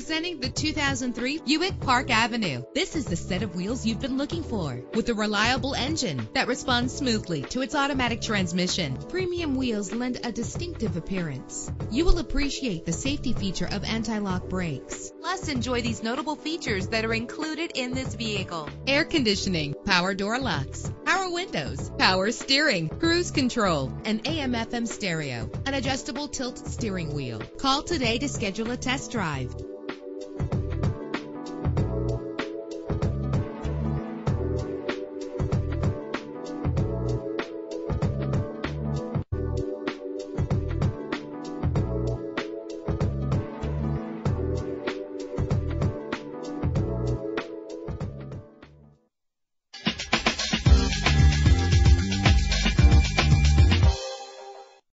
Presenting the 2003 Buick Park Avenue. This is the set of wheels you've been looking for with a reliable engine that responds smoothly to its automatic transmission. Premium wheels lend a distinctive appearance. You will appreciate the safety feature of anti-lock brakes. Plus, enjoy these notable features that are included in this vehicle. Air conditioning, power door locks, power windows, power steering, cruise control, an AM FM stereo, an adjustable tilt steering wheel. Call today to schedule a test drive.